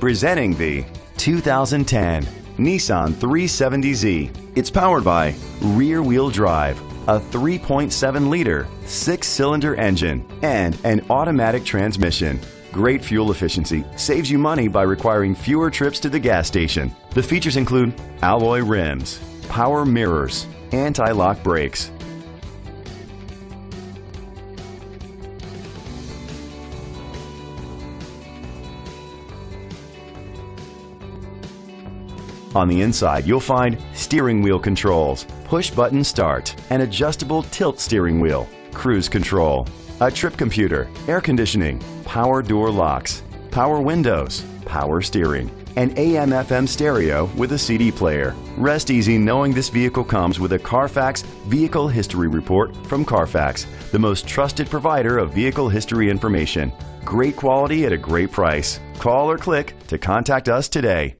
Presenting the 2010 Nissan 370Z. It's powered by rear wheel drive, a 3.7 liter six cylinder engine, and an automatic transmission. Great fuel efficiency saves you money by requiring fewer trips to the gas station. The features include alloy rims, power mirrors, anti lock brakes, On the inside, you'll find steering wheel controls, push button start, an adjustable tilt steering wheel, cruise control, a trip computer, air conditioning, power door locks, power windows, power steering, an AM FM stereo with a CD player. Rest easy knowing this vehicle comes with a Carfax Vehicle History Report from Carfax, the most trusted provider of vehicle history information. Great quality at a great price. Call or click to contact us today.